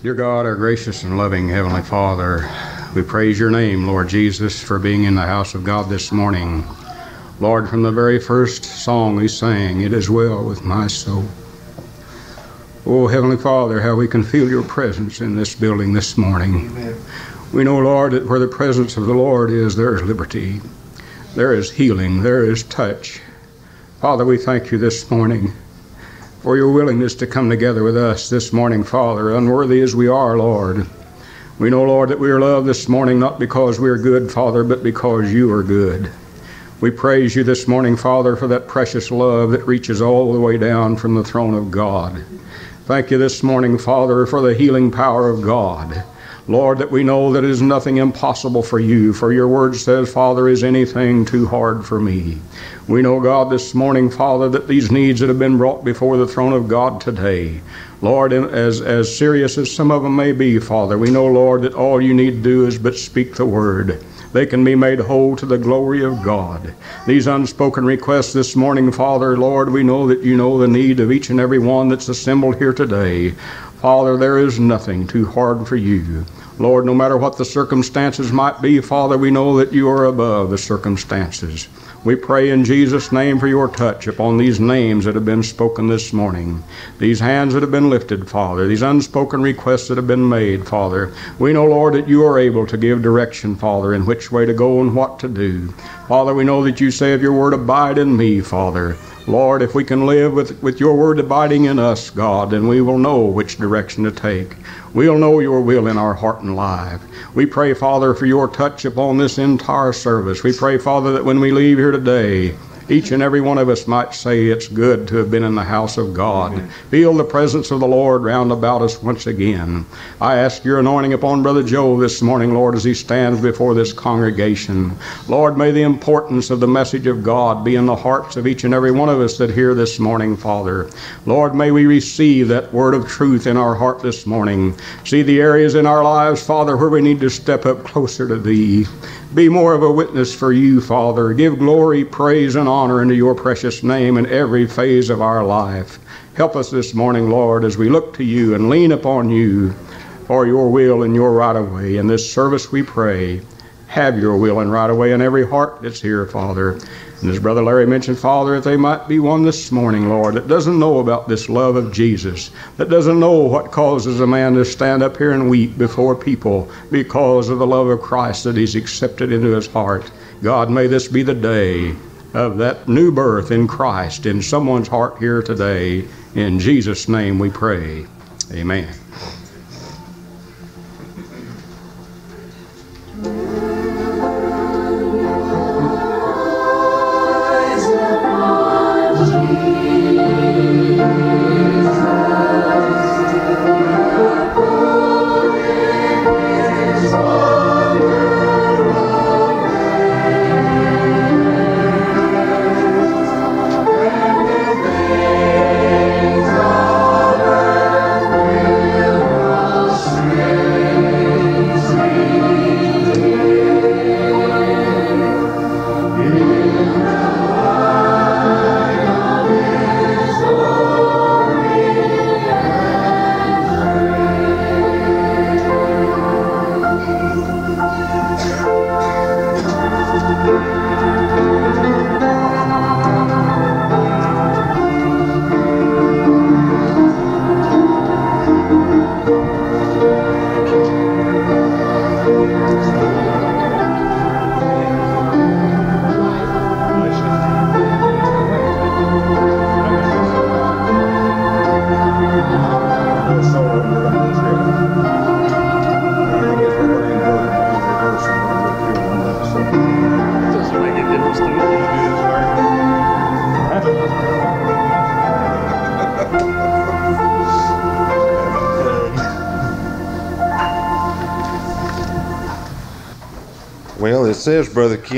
Dear God, our gracious and loving Heavenly Father, we praise your name, Lord Jesus, for being in the house of God this morning. Lord, from the very first song we sang, It is well with my soul. Oh, Heavenly Father, how we can feel your presence in this building this morning. Amen. We know, Lord, that where the presence of the Lord is, there is liberty, there is healing, there is touch. Father, we thank you this morning for your willingness to come together with us this morning, Father, unworthy as we are, Lord. We know, Lord, that we are loved this morning not because we are good, Father, but because you are good. We praise you this morning, Father, for that precious love that reaches all the way down from the throne of God. Thank you this morning, Father, for the healing power of God. Lord, that we know that it is nothing impossible for you, for your word says, Father, is anything too hard for me. We know, God, this morning, Father, that these needs that have been brought before the throne of God today, Lord, as, as serious as some of them may be, Father, we know, Lord, that all you need to do is but speak the word they can be made whole to the glory of God. These unspoken requests this morning, Father, Lord, we know that you know the need of each and every one that's assembled here today. Father, there is nothing too hard for you. Lord, no matter what the circumstances might be, Father, we know that you are above the circumstances. We pray in Jesus' name for your touch upon these names that have been spoken this morning, these hands that have been lifted, Father, these unspoken requests that have been made, Father. We know, Lord, that you are able to give direction, Father, in which way to go and what to do. Father, we know that you say of your word, abide in me, Father. Lord, if we can live with, with your word abiding in us, God, then we will know which direction to take. We'll know your will in our heart and life. We pray, Father, for your touch upon this entire service. We pray, Father, that when we leave here today, each and every one of us might say it's good to have been in the house of God. Amen. Feel the presence of the Lord round about us once again. I ask your anointing upon Brother Joe this morning, Lord, as he stands before this congregation. Lord, may the importance of the message of God be in the hearts of each and every one of us that hear this morning, Father. Lord, may we receive that word of truth in our heart this morning. See the areas in our lives, Father, where we need to step up closer to Thee be more of a witness for you, Father. Give glory, praise, and honor into your precious name in every phase of our life. Help us this morning, Lord, as we look to you and lean upon you for your will and your right of way. In this service, we pray, have your will and right of way in every heart that's here, Father. And as Brother Larry mentioned, Father, if they might be one this morning, Lord, that doesn't know about this love of Jesus, that doesn't know what causes a man to stand up here and weep before people because of the love of Christ that he's accepted into his heart. God, may this be the day of that new birth in Christ in someone's heart here today. In Jesus' name we pray. Amen.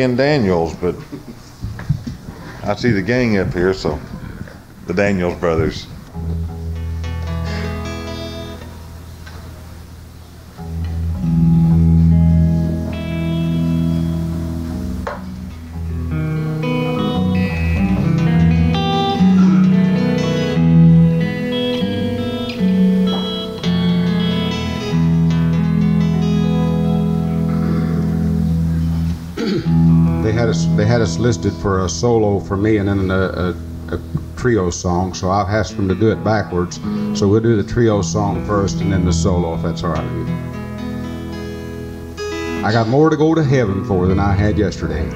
Ken Daniels, but I see the gang up here, so the Daniels brothers. Listed for a solo for me and then a, a, a trio song. So I've asked them to do it backwards. So we'll do the trio song first and then the solo, if that's all right with you. I got more to go to heaven for than I had yesterday.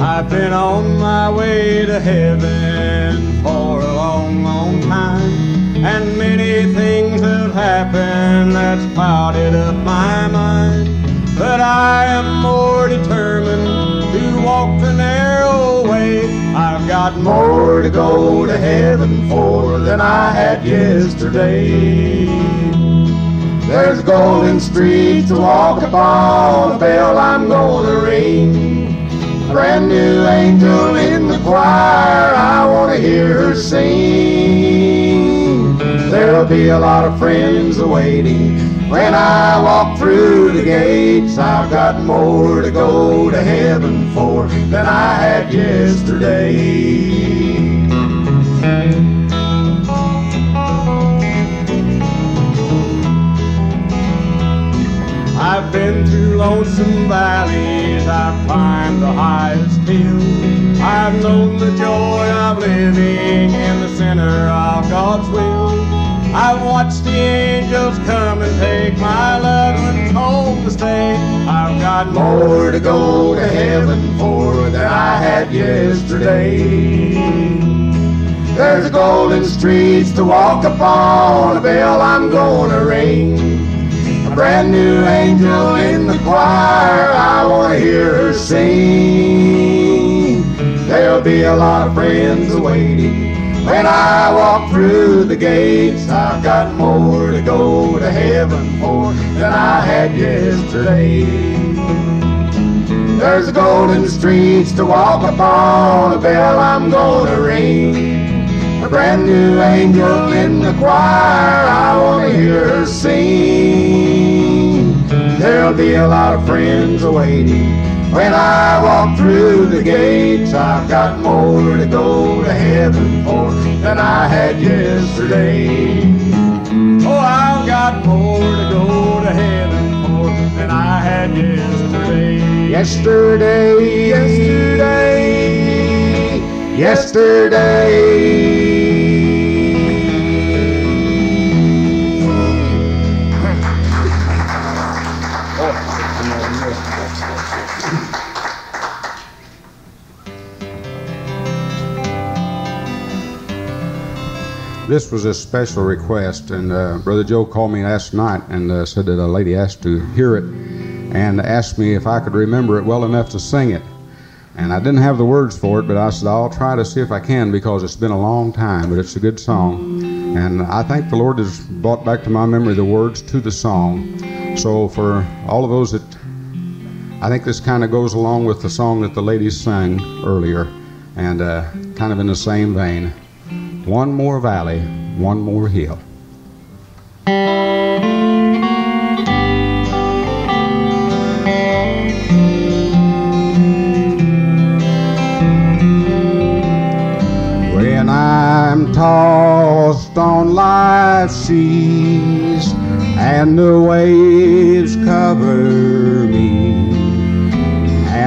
I've been on my way to heaven for a long, long time, and many things have happened that's clouded up my mind. But I am more determined to walk the narrow way. I've got more to go to heaven for than I had yesterday. There's golden streets to walk upon, a bell I'm gonna ring. A brand new angel in the choir, I want to hear her sing. There'll be a lot of friends awaiting when I walk through the gates. I've got more to go to heaven for than I had yesterday. I've been through lonesome valleys, I've climbed the highest hill. I've known the joy of living in the center of God's will. I've watched the angels come and take my loved ones home to stay. I've got more to go to heaven for than I had yesterday. There's a golden streets to walk upon, a bell I'm gonna ring. A brand new angel in the choir, I wanna hear her sing. There'll be a lot of friends awaiting when I walk through the gates. I've got more to go to heaven for than I had yesterday. There's golden streets to walk upon, a bell I'm gonna ring. A brand new angel in the choir, I wanna hear her sing. There'll be a lot of friends awaiting when I walk through the gates. I've got more to go to heaven for than I had yesterday. Oh, I've got more to go to heaven for than I had yesterday. Yesterday, Yesterday, yesterday. This was a special request, and uh, Brother Joe called me last night and uh, said that a lady asked to hear it and asked me if I could remember it well enough to sing it. And I didn't have the words for it, but I said, I'll try to see if I can because it's been a long time, but it's a good song. And I think the Lord has brought back to my memory the words to the song. So for all of those that, I think this kind of goes along with the song that the ladies sang earlier and uh, kind of in the same vein. One more valley, one more hill. When I'm tossed on life's seas and the waves cover me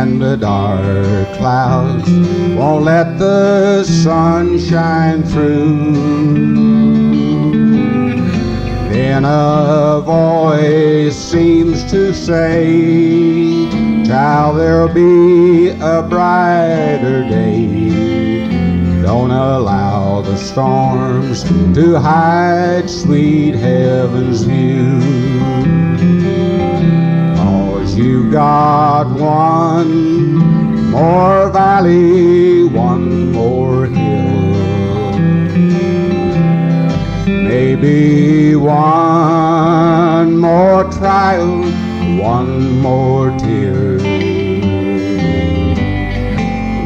and the dark clouds won't let the sun shine through. Then a voice seems to say, Child, there'll be a brighter day. Don't allow the storms to hide sweet heaven's view. You got one more valley, one more hill. Maybe one more trial, one more tear.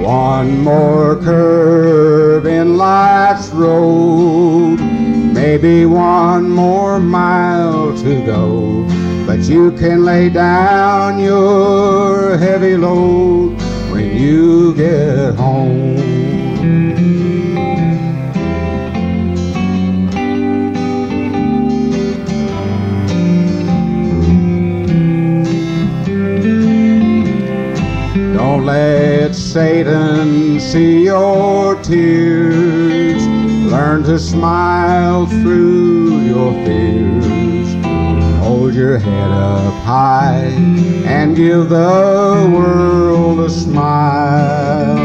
One more curve in life's road, maybe one more mile to go. But you can lay down your heavy load when you get home. Don't let Satan see your tears. Learn to smile through your fears. Your head up high and give the world a smile.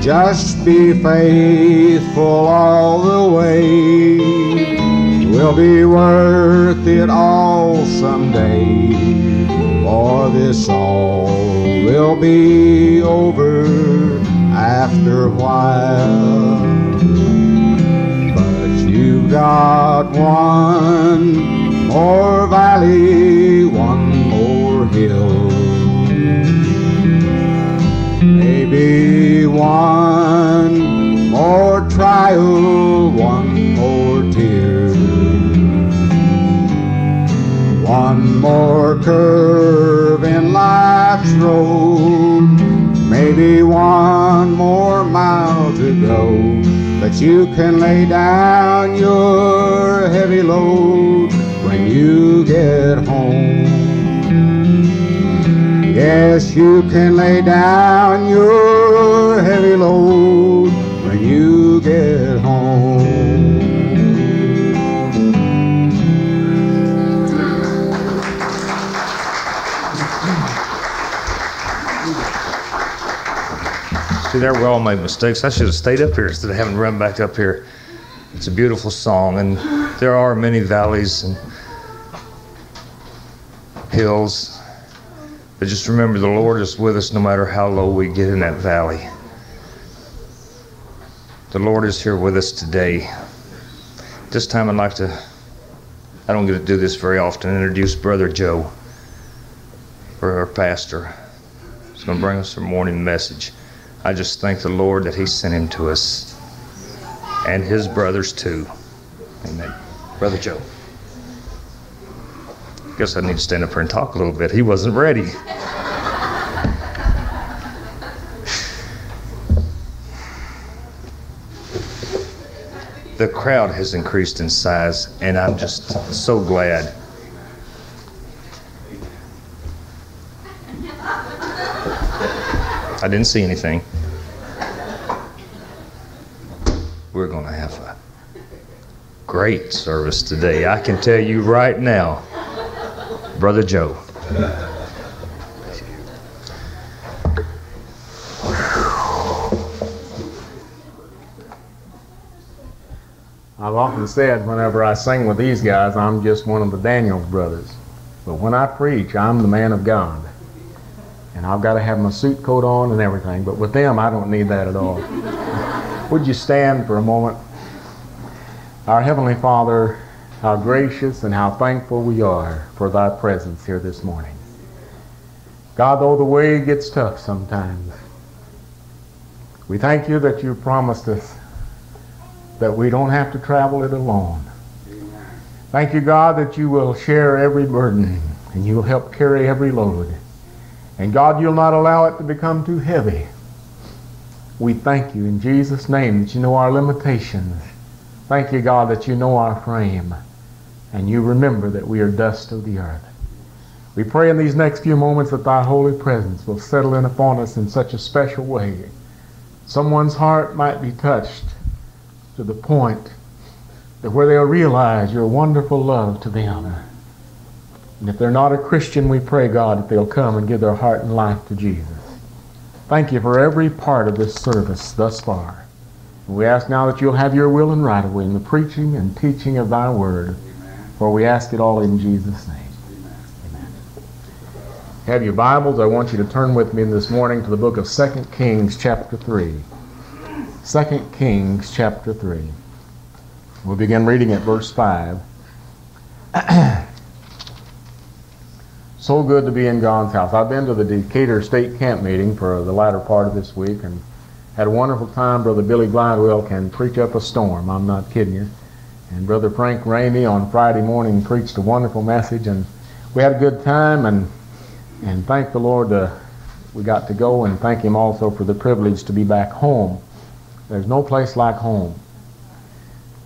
Just be faithful all the way. Will be worth it all someday. For this all will be over after a while. Got one more valley, one more hill. Maybe one more trial, one more tear. One more curve But you can lay down your heavy load when you get home. Yes, you can lay down your heavy load there we all made mistakes. I should have stayed up here instead of having to run back up here. It's a beautiful song, and there are many valleys and hills. But just remember, the Lord is with us no matter how low we get in that valley. The Lord is here with us today. This time, I'd like to, I don't get to do this very often, introduce Brother Joe, our pastor. He's going to bring us a morning message. I just thank the Lord that He sent him to us and his brothers too. Amen. Brother Joe. Guess I need to stand up here and talk a little bit. He wasn't ready. The crowd has increased in size, and I'm just so glad. I didn't see anything. We're going to have a great service today. I can tell you right now, Brother Joe. I've often said whenever I sing with these guys, I'm just one of the Daniels brothers. But when I preach, I'm the man of God. And I've got to have my suit coat on and everything. But with them, I don't need that at all. Would you stand for a moment? Our Heavenly Father, how gracious and how thankful we are for Thy presence here this morning. God, though the way gets tough sometimes, we thank you that you promised us that we don't have to travel it alone. Thank you, God, that you will share every burden and you will help carry every load. And God, you'll not allow it to become too heavy. We thank you in Jesus' name that you know our limitations. Thank you, God, that you know our frame. And you remember that we are dust of the earth. We pray in these next few moments that thy holy presence will settle in upon us in such a special way. Someone's heart might be touched to the point that where they'll realize your wonderful love to them. And if they're not a Christian, we pray, God, that they'll come and give their heart and life to Jesus. Thank you for every part of this service thus far. And we ask now that you'll have your will and right of way in the preaching and teaching of thy word. For we ask it all in Jesus' name. Amen. Have your Bibles? I want you to turn with me this morning to the book of 2 Kings, chapter 3. 2 Kings, chapter 3. We'll begin reading at verse 5. so good to be in God's house. I've been to the Decatur State Camp meeting for the latter part of this week and had a wonderful time. Brother Billy Glidewell can preach up a storm. I'm not kidding you. And Brother Frank Ramey on Friday morning preached a wonderful message, and we had a good time. And and thank the Lord uh, we got to go, and thank Him also for the privilege to be back home. There's no place like home.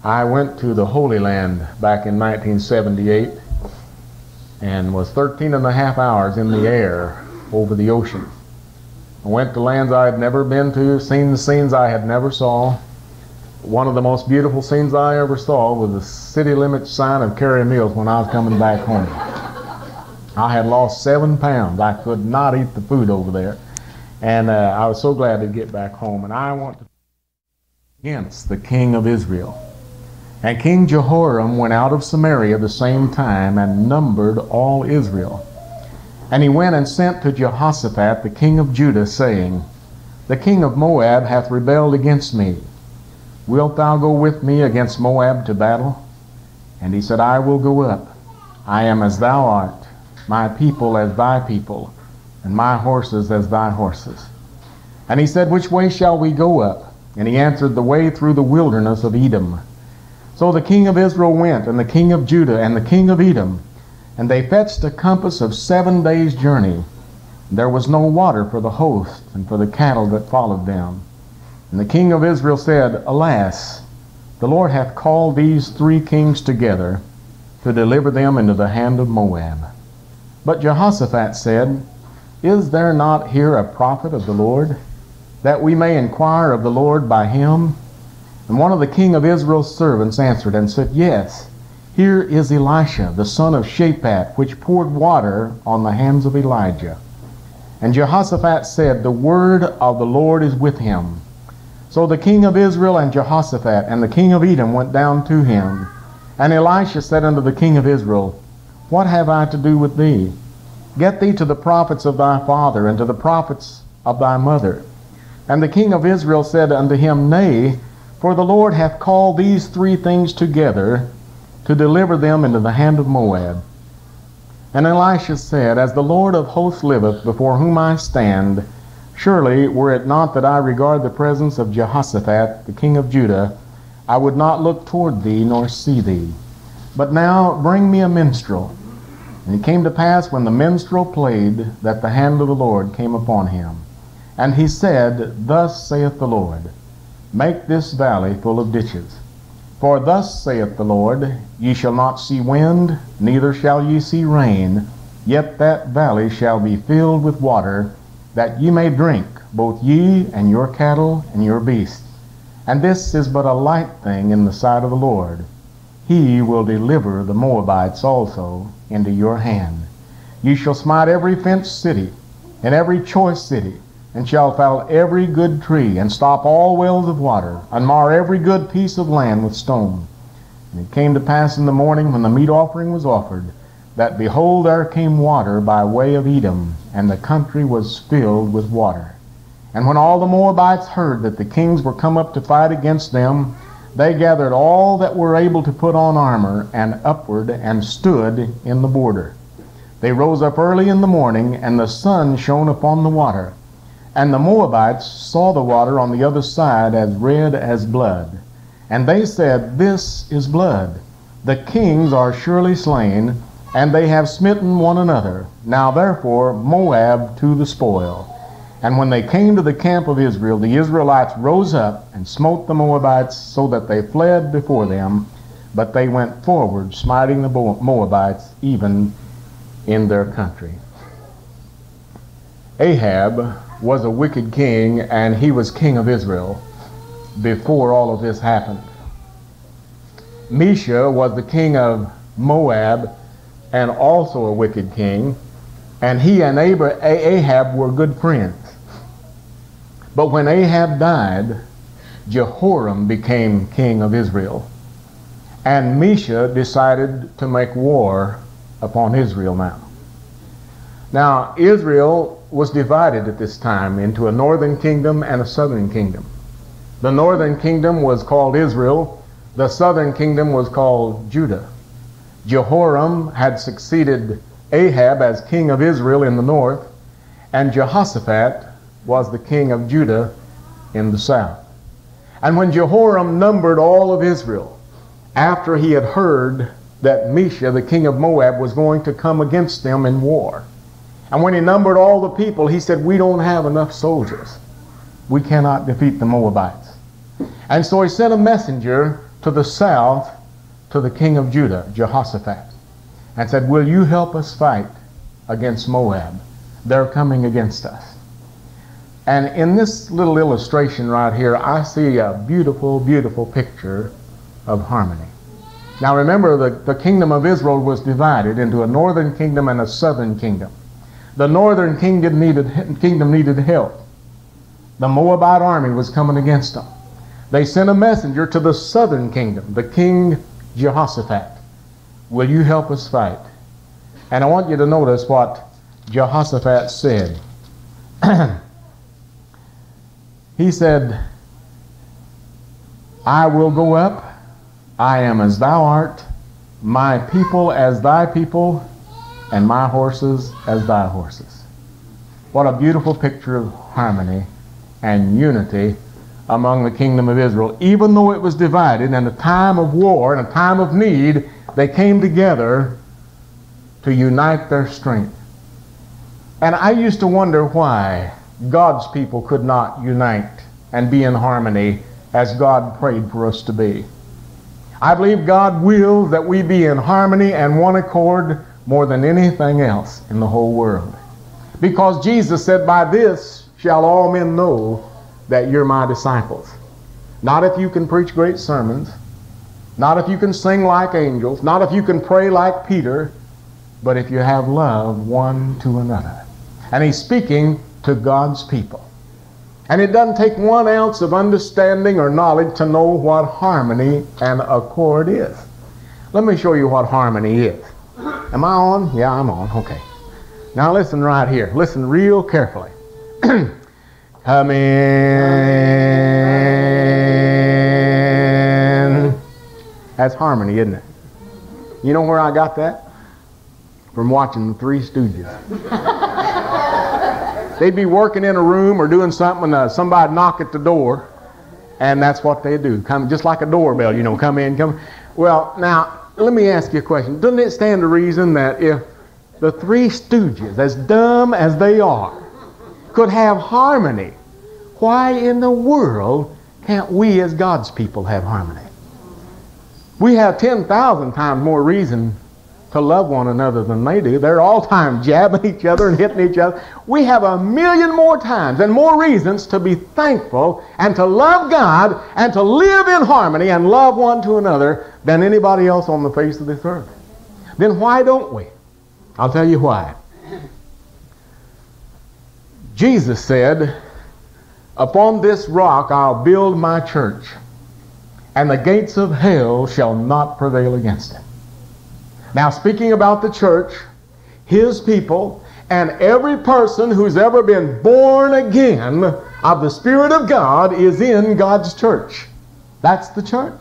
I went to the Holy Land back in 1978 and was 13 and a half hours in the air over the ocean. I went to lands I had never been to, seen the scenes I had never saw. One of the most beautiful scenes I ever saw was the city limit sign of Carey Mills when I was coming back home. I had lost seven pounds. I could not eat the food over there. And uh, I was so glad to get back home. And I want to against the king of Israel. And King Jehoram went out of Samaria the same time and numbered all Israel. And he went and sent to Jehoshaphat the king of Judah, saying, The king of Moab hath rebelled against me. Wilt thou go with me against Moab to battle? And he said, I will go up. I am as thou art, my people as thy people, and my horses as thy horses. And he said, Which way shall we go up? And he answered, The way through the wilderness of Edom. So the king of Israel went, and the king of Judah, and the king of Edom, and they fetched a compass of seven days' journey. There was no water for the host and for the cattle that followed them. And the king of Israel said, Alas, the Lord hath called these three kings together to deliver them into the hand of Moab. But Jehoshaphat said, Is there not here a prophet of the Lord, that we may inquire of the Lord by him? And one of the king of Israel's servants answered and said, Yes, here is Elisha, the son of Shaphat, which poured water on the hands of Elijah. And Jehoshaphat said, The word of the Lord is with him. So the king of Israel and Jehoshaphat and the king of Edom went down to him. And Elisha said unto the king of Israel, What have I to do with thee? Get thee to the prophets of thy father and to the prophets of thy mother. And the king of Israel said unto him, Nay, for the Lord hath called these three things together to deliver them into the hand of Moab. And Elisha said, As the Lord of hosts liveth, before whom I stand, surely were it not that I regard the presence of Jehoshaphat, the king of Judah, I would not look toward thee nor see thee. But now bring me a minstrel. And it came to pass when the minstrel played that the hand of the Lord came upon him. And he said, Thus saith the Lord, Make this valley full of ditches. For thus saith the Lord, Ye shall not see wind, neither shall ye see rain, yet that valley shall be filled with water, that ye may drink, both ye and your cattle and your beasts. And this is but a light thing in the sight of the Lord. He will deliver the Moabites also into your hand. Ye shall smite every fenced city, and every choice city, and shall fell every good tree, and stop all wells of water, and mar every good piece of land with stone. And it came to pass in the morning when the meat offering was offered, that behold, there came water by way of Edom, and the country was filled with water. And when all the Moabites heard that the kings were come up to fight against them, they gathered all that were able to put on armor, and upward, and stood in the border. They rose up early in the morning, and the sun shone upon the water. And the Moabites saw the water on the other side as red as blood. And they said, This is blood. The kings are surely slain, and they have smitten one another. Now therefore, Moab to the spoil. And when they came to the camp of Israel, the Israelites rose up and smote the Moabites so that they fled before them, but they went forward, smiting the Moabites even in their country. Ahab was a wicked king, and he was king of Israel before all of this happened. Mesha was the king of Moab and also a wicked king, and he and Ahab were good friends. But when Ahab died, Jehoram became king of Israel. And Mesha decided to make war upon Israel now. Now, Israel was divided at this time into a northern kingdom and a southern kingdom. The northern kingdom was called Israel, the southern kingdom was called Judah. Jehoram had succeeded Ahab as king of Israel in the north, and Jehoshaphat was the king of Judah in the south. And when Jehoram numbered all of Israel, after he had heard that Mesha, the king of Moab, was going to come against them in war, and when he numbered all the people, he said, We don't have enough soldiers. We cannot defeat the Moabites. And so he sent a messenger to the south to the king of Judah, Jehoshaphat, and said, Will you help us fight against Moab? they're coming against us. And in this little illustration right here, I see a beautiful, beautiful picture of harmony. Now remember, the, the kingdom of Israel was divided into a northern kingdom and a southern kingdom. The northern kingdom needed, kingdom needed help. The Moabite army was coming against them. They sent a messenger to the southern kingdom, the king Jehoshaphat. Will you help us fight? And I want you to notice what Jehoshaphat said. he said, I will go up. I am as thou art, my people as thy people, and my horses as thy horses. What a beautiful picture of harmony and unity among the kingdom of Israel. Even though it was divided in a time of war and a time of need, they came together to unite their strength. And I used to wonder why God's people could not unite and be in harmony as God prayed for us to be. I believe God wills that we be in harmony and one accord more than anything else in the whole world. Because Jesus said, By this shall all men know that you're my disciples. Not if you can preach great sermons, not if you can sing like angels, not if you can pray like Peter, but if you have love one to another. And he's speaking to God's people. And it doesn't take one ounce of understanding or knowledge to know what harmony and accord is. Let me show you what harmony is. Am I on? Yeah, I'm on. Okay. Now listen right here. Listen real carefully. Come in. That's harmony, isn't it? You know where I got that? From watching the Three Stooges. They'd be working in a room or doing something, and uh, somebody knock at the door, and that's what they do. Come just like a doorbell, you know, come in, come. Well, now let me ask you a question. Doesn't it stand to reason that if the Three Stooges, as dumb as they are, could have harmony, why in the world can't we as God's people have harmony? We have 10,000 times more reason to love one another than they do. They're all time jabbing each other and hitting each other. We have a million more times and more reasons to be thankful and to love God and to live in harmony and love one to another than anybody else on the face of this earth. Then why don't we? I'll tell you why. Jesus said, Upon this rock I'll build my church, and the gates of hell shall not prevail against it. Now, speaking about the church, his people, and every person who's ever been born again of the Spirit of God is in God's church. That's the church.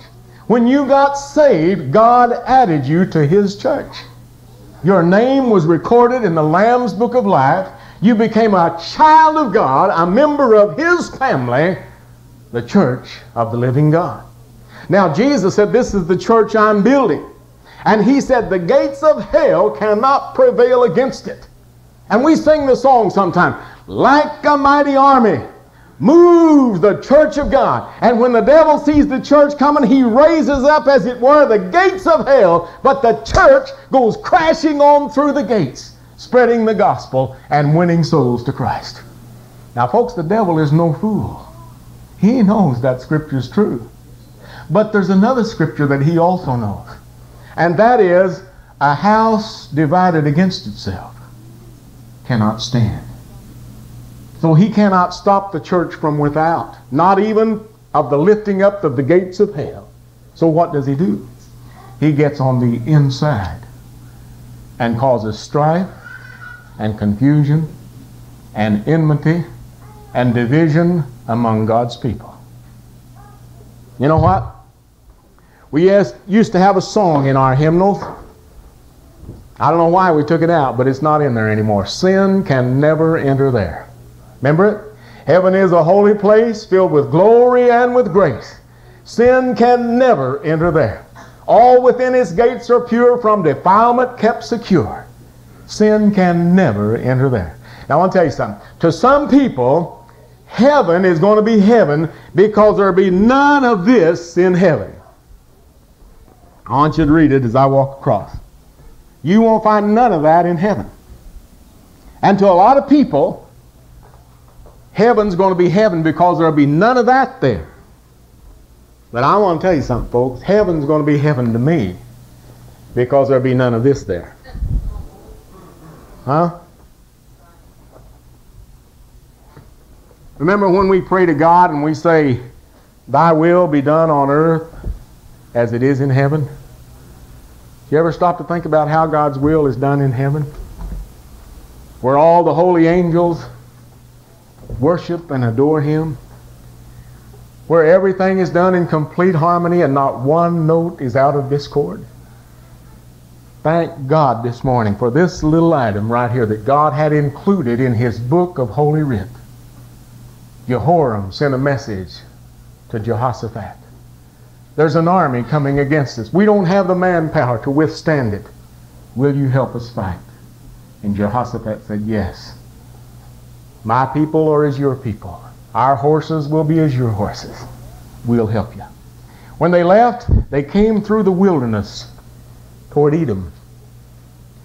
When you got saved, God added you to his church. Your name was recorded in the Lamb's Book of Life. You became a child of God, a member of his family, the church of the living God. Now, Jesus said, This is the church I'm building. And he said, The gates of hell cannot prevail against it. And we sing the song sometimes, like a mighty army moves the church of God. And when the devil sees the church coming, he raises up, as it were, the gates of hell, but the church goes crashing on through the gates, spreading the gospel and winning souls to Christ. Now, folks, the devil is no fool. He knows that scripture is true. But there's another scripture that he also knows. And that is a house divided against itself cannot stand. So he cannot stop the church from without, not even of the lifting up of the gates of hell. So what does he do? He gets on the inside and causes strife and confusion and enmity and division among God's people. You know what? We used to have a song in our hymnals. I don't know why we took it out, but it's not in there anymore. Sin can never enter there. Remember it? Heaven is a holy place filled with glory and with grace. Sin can never enter there. All within its gates are pure, from defilement kept secure. Sin can never enter there. Now, I want to tell you something. To some people, heaven is going to be heaven because there will be none of this in heaven. I want you to read it as I walk across. You won't find none of that in heaven. And to a lot of people, heaven's going to be heaven because there'll be none of that there. But I want to tell you something, folks. Heaven's going to be heaven to me because there'll be none of this there. Huh? Remember when we pray to God and we say, Thy will be done on earth as it is in heaven? You ever stop to think about how God's will is done in heaven? Where all the holy angels worship and adore Him? Where everything is done in complete harmony and not one note is out of discord? Thank God this morning for this little item right here that God had included in His book of Holy Writ. Jehoram sent a message to Jehoshaphat. There's an army coming against us. We don't have the manpower to withstand it. Will you help us fight? And Jehoshaphat said, Yes. My people are as your people. Our horses will be as your horses. We'll help you. When they left, they came through the wilderness toward Edom.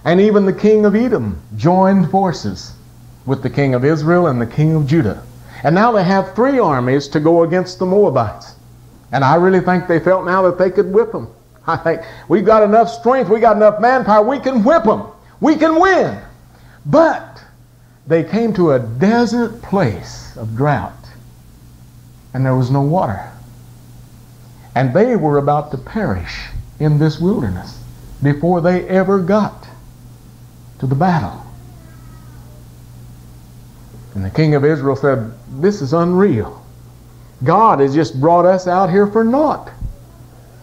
And even the king of Edom joined forces with the king of Israel and the king of Judah. And now they have three armies to go against the Moabites. And I really think they felt now that they could whip them. I think we've got enough strength, we got enough manpower, we can whip them. We can win. But they came to a desert place of drought, and there was no water. And they were about to perish in this wilderness before they ever got to the battle. And the king of Israel said, This is unreal. God has just brought us out here for naught.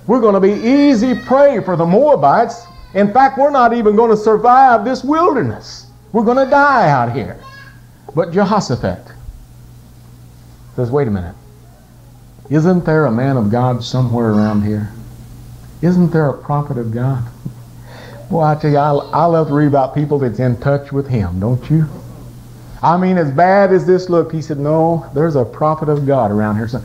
We're going to be easy prey for the Moabites. In fact, we're not even going to survive this wilderness. We're going to die out here. But Jehoshaphat says, Wait a minute. Isn't there a man of God somewhere around here? Isn't there a prophet of God? Boy, I tell you, I, I love to read about people that's in touch with Him, don't you? I mean, as bad as this looked, he said, No, there's a prophet of God around here. So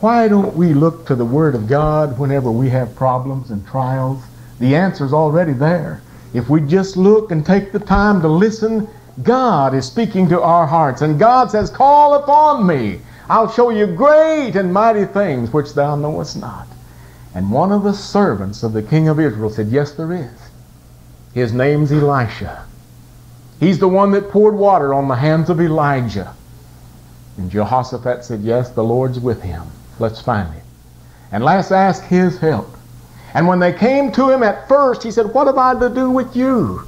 why don't we look to the Word of God whenever we have problems and trials? The answer's already there. If we just look and take the time to listen, God is speaking to our hearts. And God says, Call upon me. I'll show you great and mighty things which thou knowest not. And one of the servants of the king of Israel said, Yes, there is. His name's Elisha. He's the one that poured water on the hands of Elijah. And Jehoshaphat said, Yes, the Lord's with him. Let's find him. And let's ask his help. And when they came to him at first, he said, What have I to do with you?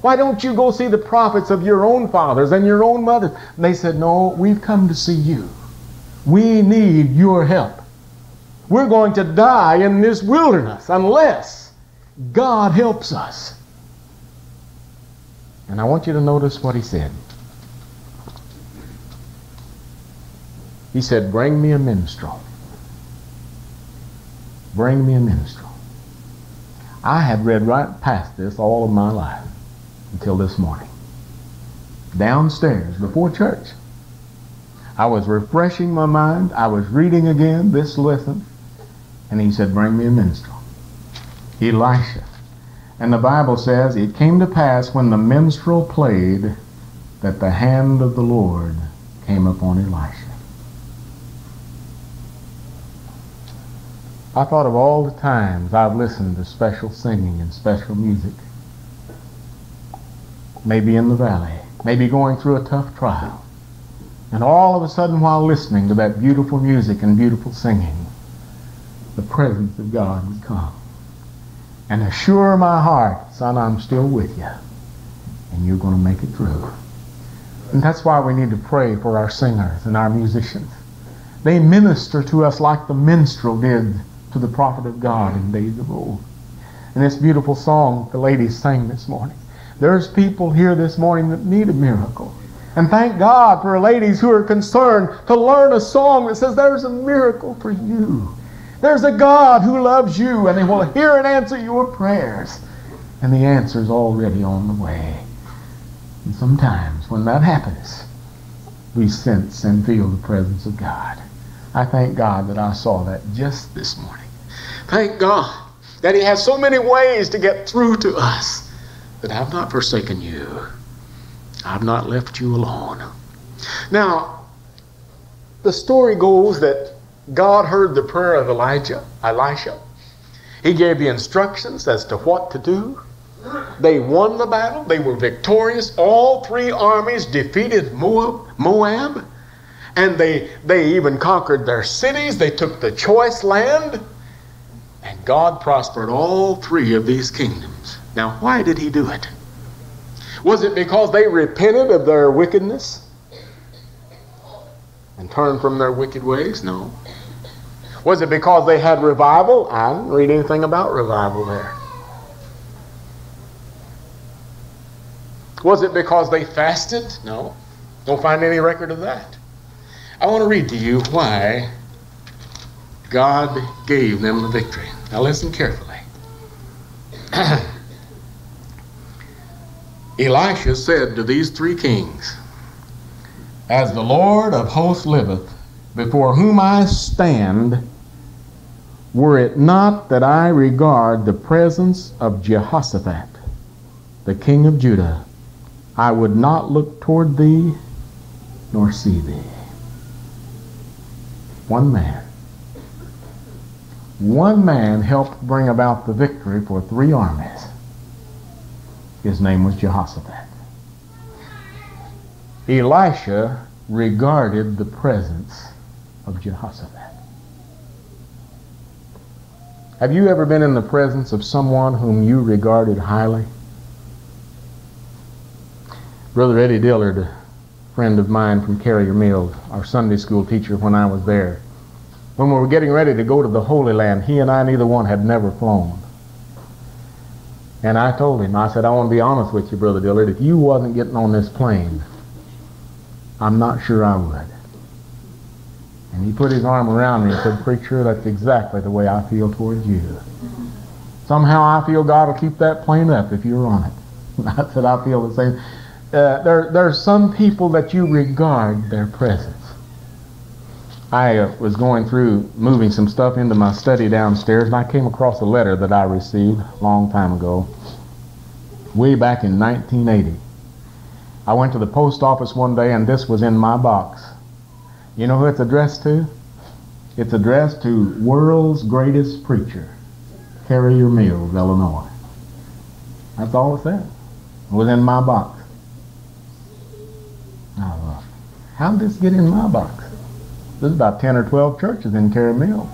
Why don't you go see the prophets of your own fathers and your own mothers? And they said, No, we've come to see you. We need your help. We're going to die in this wilderness unless God helps us. And I want you to notice what he said. He said, Bring me a minstrel. Bring me a minstrel. I had read right past this all of my life until this morning. Downstairs before church. I was refreshing my mind. I was reading again this lesson. And he said, Bring me a minstrel. Elisha. And the Bible says, It came to pass when the minstrel played that the hand of the Lord came upon Elisha. I thought of all the times I've listened to special singing and special music. Maybe in the valley, maybe going through a tough trial. And all of a sudden, while listening to that beautiful music and beautiful singing, the presence of God would come and assure my heart, son, I'm still with you, and you're going to make it through. And that's why we need to pray for our singers and our musicians. They minister to us like the minstrel did to the prophet of God in days of old. And this beautiful song the ladies sang this morning. There's people here this morning that need a miracle. And thank God for ladies who are concerned to learn a song that says there's a miracle for you. There's a God who loves you and he will hear and answer your prayers. And the answer's already on the way. And sometimes when that happens, we sense and feel the presence of God. I thank God that I saw that just this morning. Thank God that He has so many ways to get through to us that I've not forsaken you. I've not left you alone. Now, the story goes that God heard the prayer of Elijah, Elisha. He gave the instructions as to what to do. They won the battle. They were victorious. All three armies defeated Moab, Moab and they, they even conquered their cities. They took the choice land. And God prospered all three of these kingdoms. Now, why did He do it? Was it because they repented of their wickedness and turned from their wicked ways? No. Was it because they had revival? I didn't read anything about revival there. Was it because they fasted? No. Don't find any record of that. I want to read to you why God gave them the victory. Now listen carefully. Elisha said to these three kings, As the Lord of hosts liveth, before whom I stand, were it not that I regard the presence of Jehoshaphat, the king of Judah, I would not look toward thee nor see thee. One man. One man helped bring about the victory for three armies. His name was Jehoshaphat. Elisha regarded the presence of Jehoshaphat. Have you ever been in the presence of someone whom you regarded highly? Brother Eddie Dillard, a friend of mine from Carrier Mills, our Sunday school teacher when I was there, when we were getting ready to go to the Holy Land, he and I, neither one had never flown. And I told him, I said, I want to be honest with you, Brother Dillard. If you wasn't getting on this plane, I'm not sure I would. And he put his arm around me and said, Preacher, that's exactly the way I feel towards you. Somehow I feel God will keep that plane up if you're on it. I said, I feel the same uh, there, there are some people that you regard their presence. I uh, was going through moving some stuff into my study downstairs, and I came across a letter that I received a long time ago, way back in 1980. I went to the post office one day, and this was in my box. You know who it's addressed to? It's addressed to World's Greatest Preacher, Carrier Mills, Illinois. That's all it said. It was in my box. How did this get in my box? There's about 10 or 12 churches in Carrier Mills.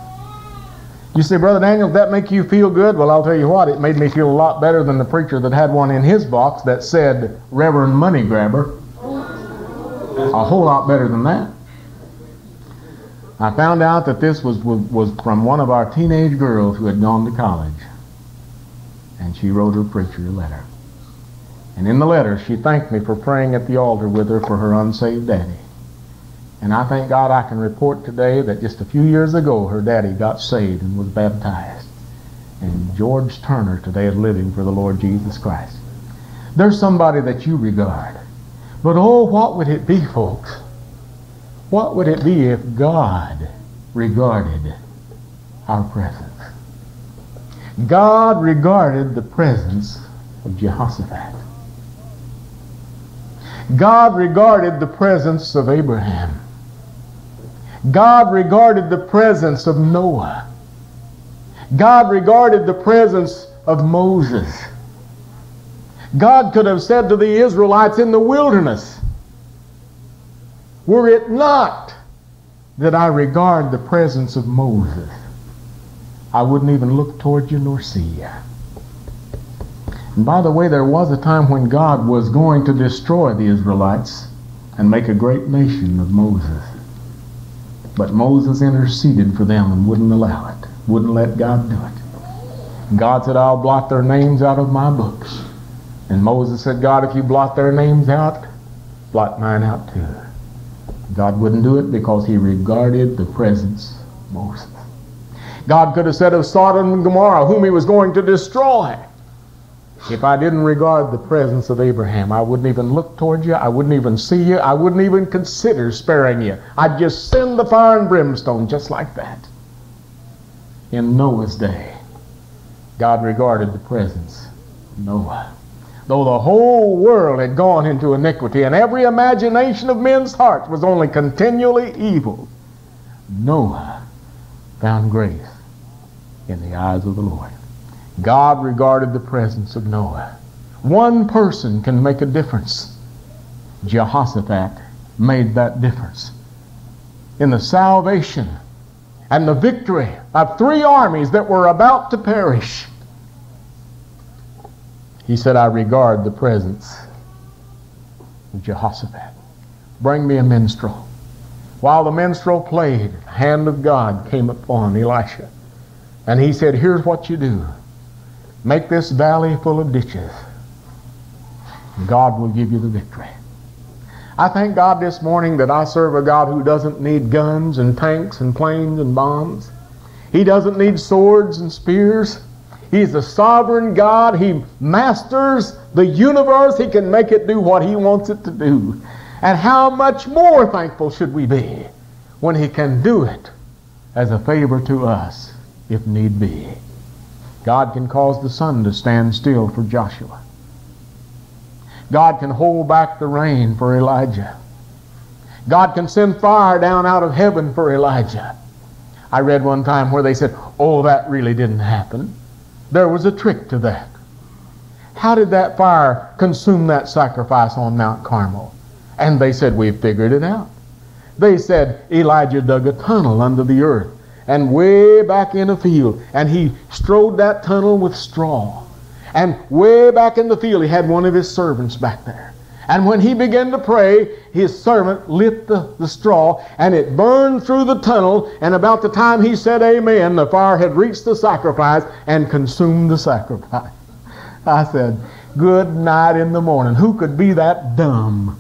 You say, Brother Daniel, that make you feel good? Well, I'll tell you what, it made me feel a lot better than the preacher that had one in his box that said Reverend Money Grabber. A whole lot better than that. I found out that this was, was, was from one of our teenage girls who had gone to college. And she wrote her preacher a letter. And in the letter, she thanked me for praying at the altar with her for her unsaved daddy. And I thank God I can report today that just a few years ago, her daddy got saved and was baptized. And George Turner today is living for the Lord Jesus Christ. There's somebody that you regard. But oh, what would it be, folks? What would it be if God regarded our presence? God regarded the presence of Jehoshaphat. God regarded the presence of Abraham. God regarded the presence of Noah. God regarded the presence of Moses. God could have said to the Israelites in the wilderness, Were it not that I regard the presence of Moses, I wouldn't even look toward you nor see you. And by the way, there was a time when God was going to destroy the Israelites and make a great nation of Moses. But Moses interceded for them and wouldn't allow it, wouldn't let God do it. God said, I'll blot their names out of my books. And Moses said, God, if you blot their names out, blot mine out too. God wouldn't do it because he regarded the presence of Moses. God could have said of Sodom and Gomorrah, whom he was going to destroy, if I didn't regard the presence of Abraham, I wouldn't even look toward you. I wouldn't even see you. I wouldn't even consider sparing you. I'd just send the fire and brimstone just like that. In Noah's day, God regarded the presence of Noah. though the whole world had gone into iniquity and every imagination of men's hearts was only continually evil, Noah found grace in the eyes of the Lord. God regarded the presence of Noah. One person can make a difference. Jehoshaphat made that difference. In the salvation and the victory of three armies that were about to perish, he said, I regard the presence of Jehoshaphat. Bring me a minstrel. While the minstrel played, the hand of God came upon Elisha. And he said, Here's what you do make this valley full of ditches. God will give you the victory. I thank God this morning that I serve a God who doesn't need guns and tanks and planes and bombs. He doesn't need swords and spears. He's a sovereign God. He masters the universe. He can make it do what He wants it to do. And how much more thankful should we be when He can do it as a favor to us if need be. God can cause the sun to stand still for Joshua. God can hold back the rain for Elijah. God can send fire down out of heaven for Elijah. I read one time where they said, Oh, that really didn't happen. There was a trick to that. How did that fire consume that sacrifice on Mount Carmel? And they said, We've figured it out. They said Elijah dug a tunnel under the earth and way back in a field, and he strode that tunnel with straw. And way back in the field, he had one of his servants back there. And when he began to pray, his servant lit the, the straw and it burned through the tunnel. And about the time he said amen, the fire had reached the sacrifice and consumed the sacrifice. I said, Good night in the morning. Who could be that dumb?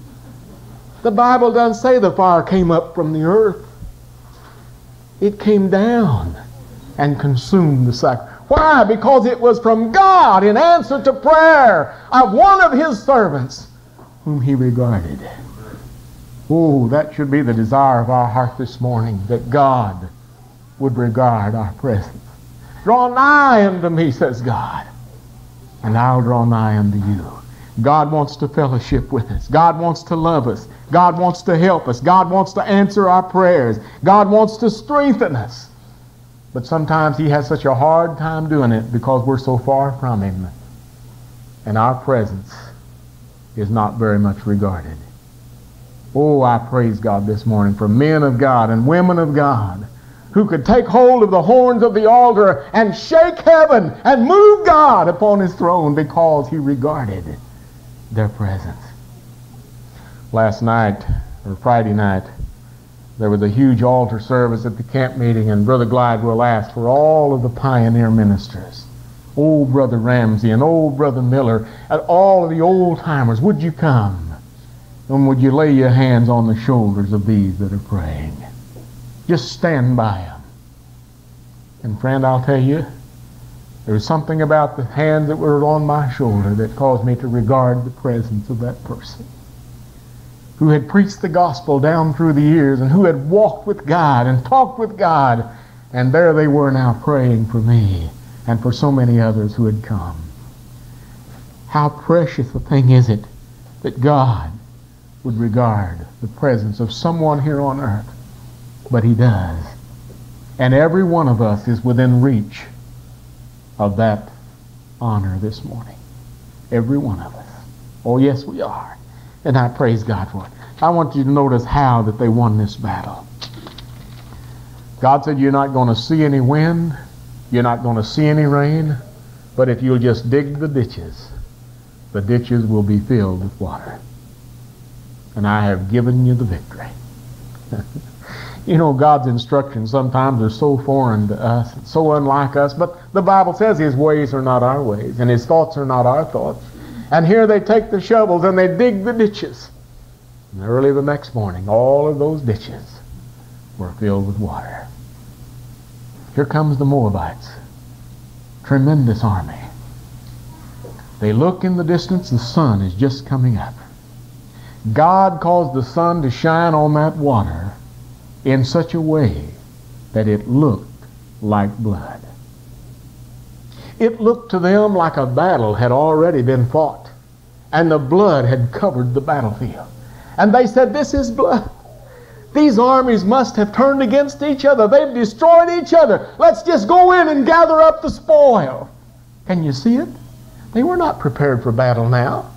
The Bible doesn't say the fire came up from the earth, it came down and consumed the sacrifice. Why? Because it was from God in answer to prayer of one of his servants whom he regarded. Oh, that should be the desire of our heart this morning, that God would regard our presence. Draw nigh unto me, says God, and I'll draw nigh unto you. God wants to fellowship with us. God wants to love us. God wants to help us. God wants to answer our prayers. God wants to strengthen us. But sometimes he has such a hard time doing it because we're so far from him. And our presence is not very much regarded. Oh, I praise God this morning for men of God and women of God who could take hold of the horns of the altar and shake heaven and move God upon his throne because he regarded their presence. Last night, or Friday night, there was a huge altar service at the camp meeting, and Brother Glidewell asked for all of the pioneer ministers, old Brother Ramsey and old Brother Miller, and all of the old timers, would you come? And would you lay your hands on the shoulders of these that are praying? Just stand by them. And friend, I'll tell you, there was something about the hands that were on my shoulder that caused me to regard the presence of that person who had preached the gospel down through the years and who had walked with God and talked with God. And there they were now praying for me and for so many others who had come. How precious a thing is it that God would regard the presence of someone here on earth. But he does. And every one of us is within reach of that honor this morning. Every one of us. Oh, yes, we are. And I praise God for it. I want you to notice how that they won this battle. God said, You're not going to see any wind, you're not going to see any rain, but if you'll just dig the ditches, the ditches will be filled with water. And I have given you the victory. you know, God's instructions sometimes are so foreign to us, so unlike us, but the Bible says His ways are not our ways, and His thoughts are not our thoughts. And here they take the shovels and they dig the ditches. And early the next morning, all of those ditches were filled with water. Here comes the Moabites. Tremendous army. They look in the distance, the sun is just coming up. God caused the sun to shine on that water in such a way that it looked like blood. It looked to them like a battle had already been fought. and the blood had covered the battlefield. And they said, This is blood. These armies must have turned against each other. They've destroyed each other. Let's just go in and gather up the spoil. Can you see it? They were not prepared for battle now.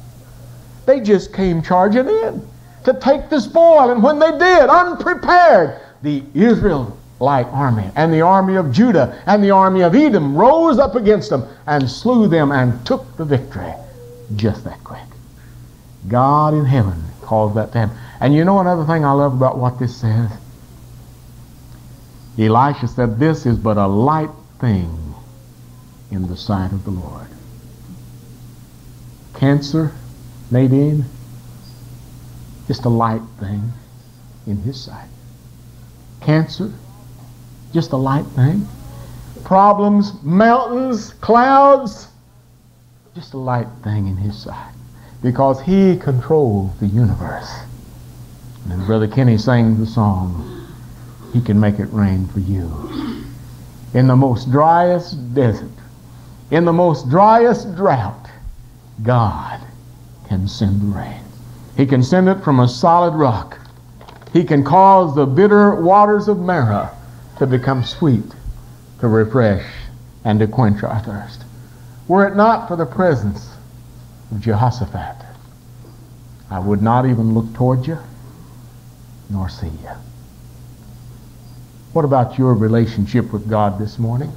They just came charging in to take the spoil. And when they did, unprepared, the Israelite army and the army of Judah and the army of Edom rose up against them and slew them and took the victory just that quick. God in heaven caused that to happen. And you know another thing I love about what this says? Elisha said, This is but a light thing in the sight of the Lord. Cancer, Nadine, just a light thing in his sight. Cancer, just a light thing. Problems, mountains, clouds, just a light thing in his sight. Because he controls the universe. And Brother Kenny sang the song, He can make it rain for you. In the most driest desert, in the most driest drought, God can send the rain. He can send it from a solid rock. He can cause the bitter waters of Marah to become sweet, to refresh, and to quench our thirst. Were it not for the presence of Jehoshaphat, I would not even look toward you nor see you. What about your relationship with God this morning?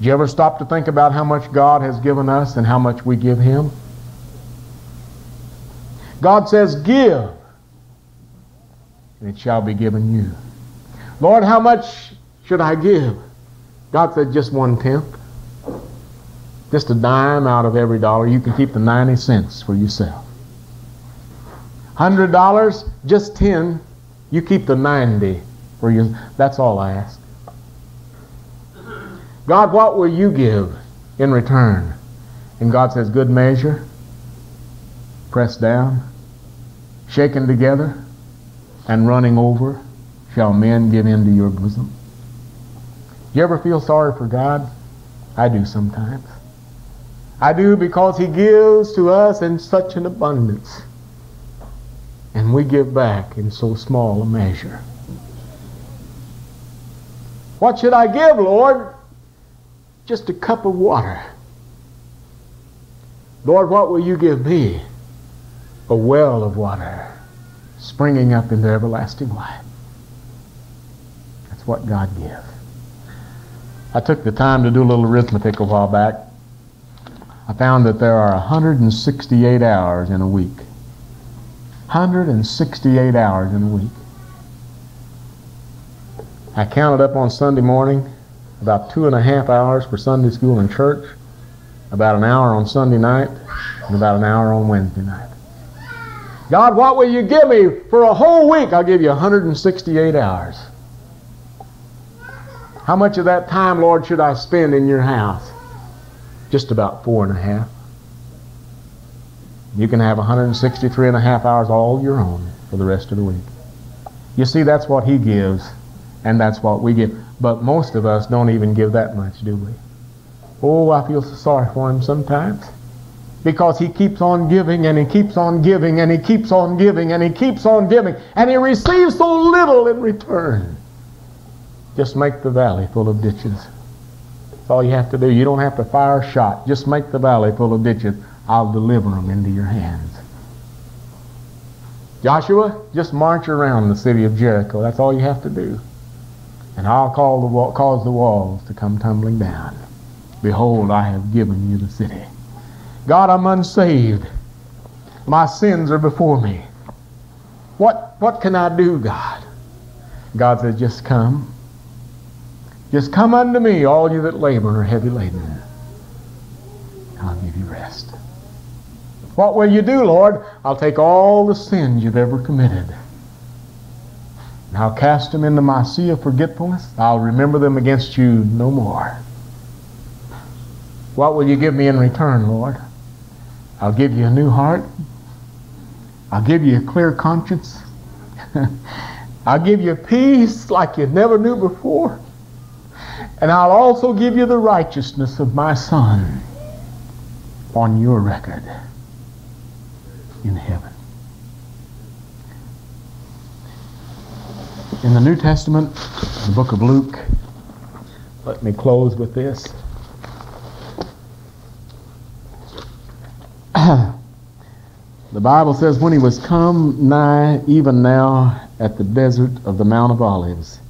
Do you ever stop to think about how much God has given us and how much we give Him? God says, Give, and it shall be given you. Lord, how much should I give? God said, Just one tenth. Just a dime out of every dollar. You can keep the 90 cents for yourself. $100, just 10 you keep the 90 for you. That's all I ask. God, what will you give in return? And God says, good measure, pressed down, shaken together, and running over, shall men give into your bosom. You ever feel sorry for God? I do sometimes. I do because he gives to us in such an abundance and we give back in so small a measure. What should I give, Lord? Just a cup of water. Lord, what will you give me? A well of water springing up into everlasting life. That's what God gives. I took the time to do a little arithmetic a while back. I found that there are 168 hours in a week. 168 hours in a week. I counted up on Sunday morning about two and a half hours for Sunday school and church, about an hour on Sunday night, and about an hour on Wednesday night. God, what will you give me for a whole week? I'll give you 168 hours. How much of that time, Lord, should I spend in your house? Just about four and a half. You can have 163 and a half hours all your own for the rest of the week. You see, that's what he gives, and that's what we give. But most of us don't even give that much, do we? Oh, I feel so sorry for him sometimes. Because he keeps on giving and he keeps on giving and he keeps on giving and he keeps on giving and he receives so little in return. Just make the valley full of ditches. That's all you have to do. You don't have to fire a shot. Just make the valley full of ditches. I'll deliver them into your hands. Joshua, just march around the city of Jericho. That's all you have to do. And I'll call the wall, cause the walls to come tumbling down. Behold, I have given you the city. God, I'm unsaved. My sins are before me. What, what can I do, God? God says, just come. Just come unto me, all you that labor and are heavy laden. I'll give you rest. What will you do, Lord? I'll take all the sins you've ever committed. And I'll cast them into my sea of forgetfulness. I'll remember them against you no more. What will you give me in return, Lord? I'll give you a new heart. I'll give you a clear conscience. I'll give you peace like you never knew before. And I'll also give you the righteousness of my Son on your record. in heaven. In the New Testament, the book of Luke, let me close with this. Uh-huh. the Bible says, When he was come nigh, even now, at the desert of the Mount of Olives,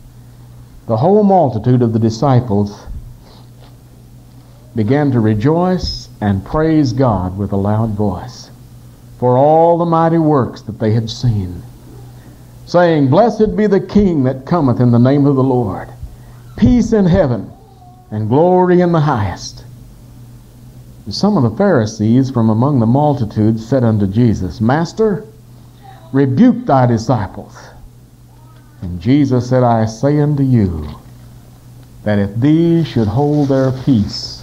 the whole multitude of the disciples began to rejoice and praise God with a loud voice for all the mighty works that they had seen, saying, Blessed be the King that cometh in the name of the Lord, peace in heaven and glory in the highest. Some of the Pharisees from among the multitude said unto Jesus, Master, rebuke thy disciples. And Jesus said, I say unto you, that if these should hold their peace,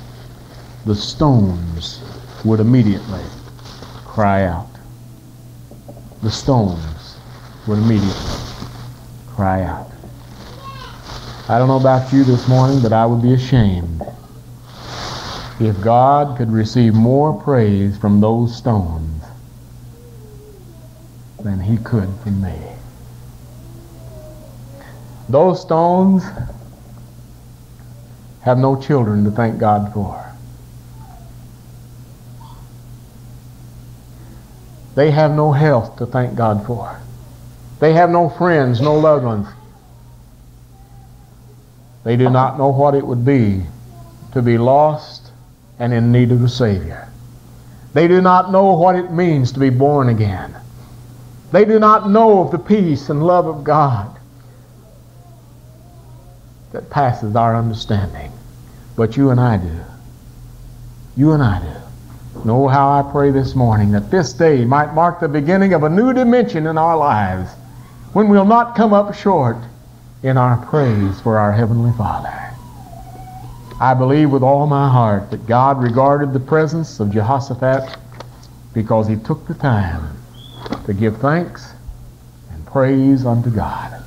the stones would immediately cry out. The stones would immediately cry out. I don't know about you this morning, but I would be ashamed if God could receive more praise from those stones than he could from me. Those stones have no children to thank God for. They have no health to thank God for. They have no friends, no loved ones. They do not know what it would be to be lost and in need of a Savior. They do not know what it means to be born again. They do not know of the peace and love of God that passes our understanding. But you and I do. You and I do. Know how I pray this morning that this day might mark the beginning of a new dimension in our lives when we'll not come up short in our praise for our Heavenly Father. I believe with all my heart that God regarded the presence of Jehoshaphat because he took the time to give thanks and praise unto God.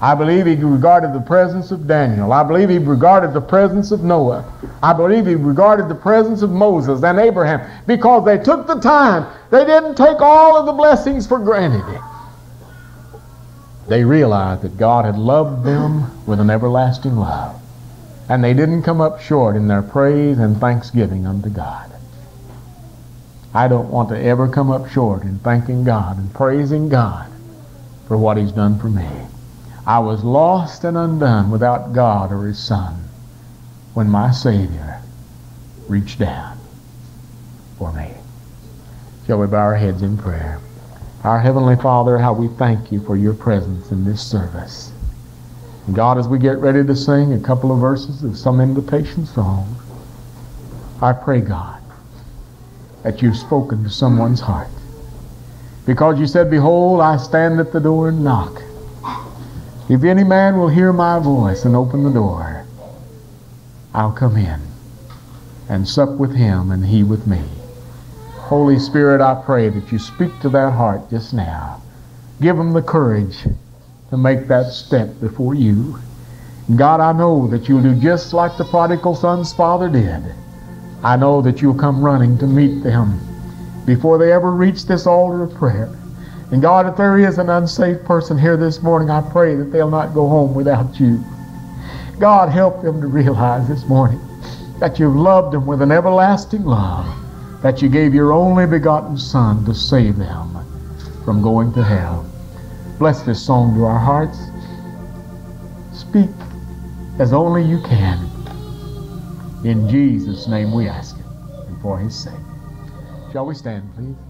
I believe he regarded the presence of Daniel. I believe he regarded the presence of Noah. I believe he regarded the presence of Moses and Abraham because they took the time. They didn't take all of the blessings for granted. They realized that God had loved them with an everlasting love. And they didn't come up short in their praise and thanksgiving unto God. I don't want to ever come up short in thanking God and praising God for what he's done for me. I was lost and undone without God or His Son when my Savior reached down for me. Shall we bow our heads in prayer? Our Heavenly Father, how we thank you for your presence in this service. God, as we get ready to sing a couple of verses of some invitation song, I pray, God, that you've spoken to someone's heart. Because you said, Behold, I stand at the door and knock. If any man will hear my voice and open the door, I'll come in and sup with him and he with me. Holy Spirit, I pray that you speak to that heart just now. Give them the courage to make that step before you. God, I know that you'll do just like the prodigal son's father did. I know that you'll come running to meet them before they ever reach this altar of prayer. And God, if there is an unsaved person here this morning, I pray that they'll not go home without you. God, help them to realize this morning that you've loved them with an everlasting love, that you gave your only begotten Son to save them from going to hell. Bless this song to our hearts. Speak as only you can. In Jesus' name we ask it, and for his sake. Shall we stand, please?